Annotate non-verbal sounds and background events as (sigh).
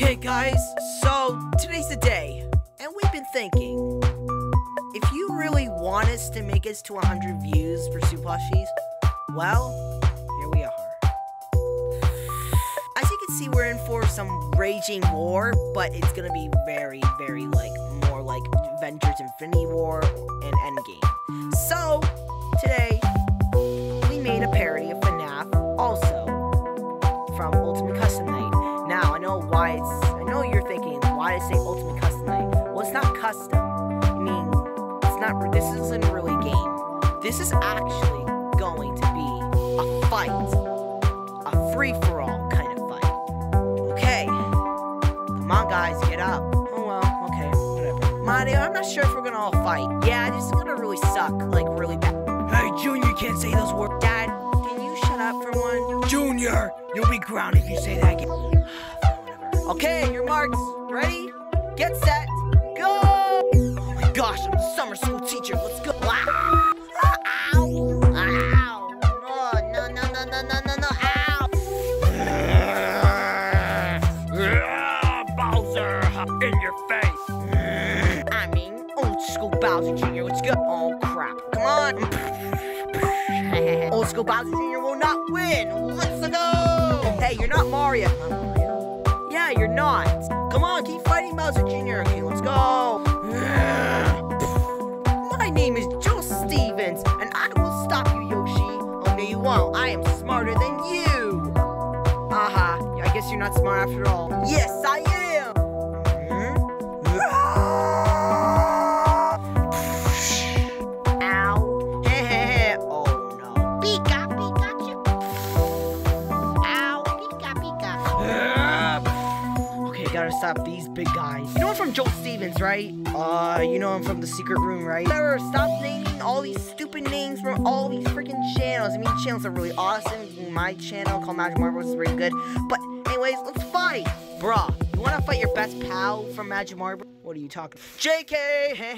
Okay, guys, so today's the day, and we've been thinking if you really want us to make us to 100 views for SuperPlushys, well, here we are. As you can see, we're in for some raging war, but it's gonna be very, very like more like Avengers Infinity War and Endgame. So, custom. I mean, it's not, this isn't really a game. This is actually going to be a fight. A free-for-all kind of fight. Okay. Come on, guys, get up. Oh, well, okay, whatever. Mario, I'm not sure if we're gonna all fight. Yeah, this is gonna really suck, like, really bad. Hey, Junior, you can't say those words. Dad, can you shut up for one? Junior, you'll be grounded if you say that again. (sighs) Okay, your marks. Ready? Get set. Summer school teacher. Let's go. Wow. Ow! Ow! Oh, no, no, no, no, no, no, no, ow! Bowser, in your face. I mean, old school Bowser Jr. Let's go. Oh crap. Come on. old school Bowser Jr. will not win. Let's go. Hey, you're not Mario. Mario. Yeah, you're not. Come on, keep you're not smart after all. Yes, I am. Ow. (laughs) oh no. Pika, Pikachu. Ow. Pika, Pika. Okay, gotta stop these big guys. You know I'm from Joel Stevens, right? Uh, you know I'm from the secret room, right? Never stop naming all these stupid names from all these freaking channels. I mean, channels are really awesome. My channel called Magic Marbles is really good. But anyways, let's fight. Bruh, you wanna fight your best pal from Magic Marble? What are you talking? JK,